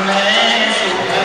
Amen.